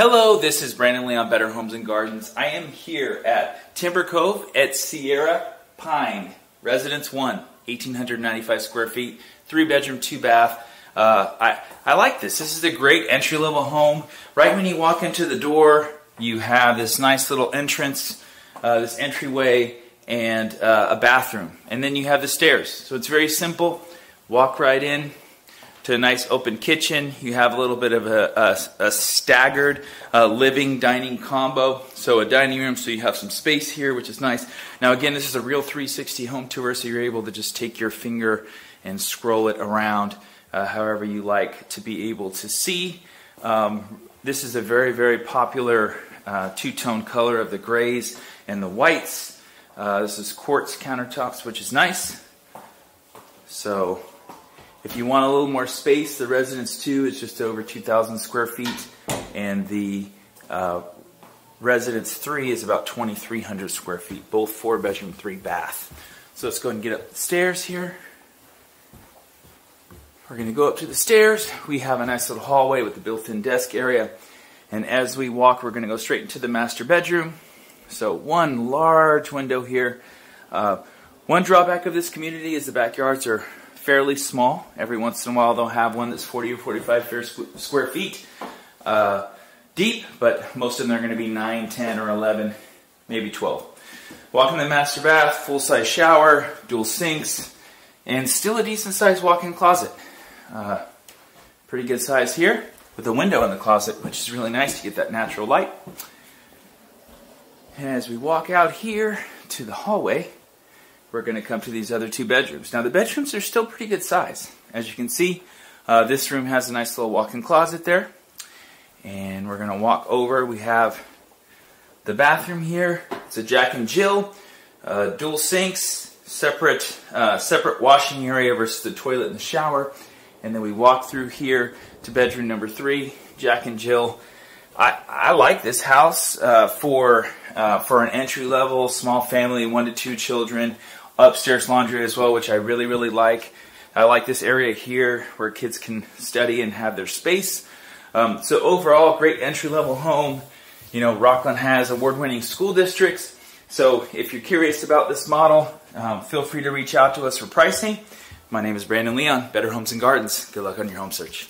Hello, this is Brandon Leon, Better Homes and Gardens. I am here at Timbercove at Sierra Pine, Residence 1, 1,895 square feet, three bedroom, two bath. Uh, I, I like this. This is a great entry level home. Right when you walk into the door, you have this nice little entrance, uh, this entryway, and uh, a bathroom. And then you have the stairs. So it's very simple. Walk right in, to a nice open kitchen. You have a little bit of a, a, a staggered uh, living dining combo. So a dining room, so you have some space here, which is nice. Now again, this is a real 360 home tour, so you're able to just take your finger and scroll it around uh, however you like to be able to see. Um, this is a very, very popular uh, two-tone color of the grays and the whites. Uh, this is quartz countertops, which is nice. So if you want a little more space, the Residence 2 is just over 2,000 square feet, and the uh, Residence 3 is about 2,300 square feet, both four bedroom, three bath. So let's go and get up the stairs here. We're going to go up to the stairs. We have a nice little hallway with the built-in desk area. And as we walk, we're going to go straight into the master bedroom. So one large window here. Uh, one drawback of this community is the backyards are fairly small. Every once in a while they'll have one that's 40 or 45 square feet uh, deep, but most of them are going to be 9, 10, or 11, maybe 12. Walk in the master bath, full-size shower, dual sinks, and still a decent-sized walk-in closet. Uh, pretty good size here with a window in the closet, which is really nice to get that natural light. And as we walk out here to the hallway, we're going to come to these other two bedrooms. Now the bedrooms are still pretty good size. As you can see, uh, this room has a nice little walk-in closet there. And we're going to walk over. We have the bathroom here. It's a Jack and Jill, uh, dual sinks, separate, uh, separate washing area versus the toilet and the shower. And then we walk through here to bedroom number three, Jack and Jill. I, I like this house uh, for uh, for an entry level small family, one to two children upstairs laundry as well, which I really, really like. I like this area here where kids can study and have their space. Um, so overall, great entry-level home. You know, Rocklin has award-winning school districts. So if you're curious about this model, um, feel free to reach out to us for pricing. My name is Brandon Leon, Better Homes and Gardens. Good luck on your home search.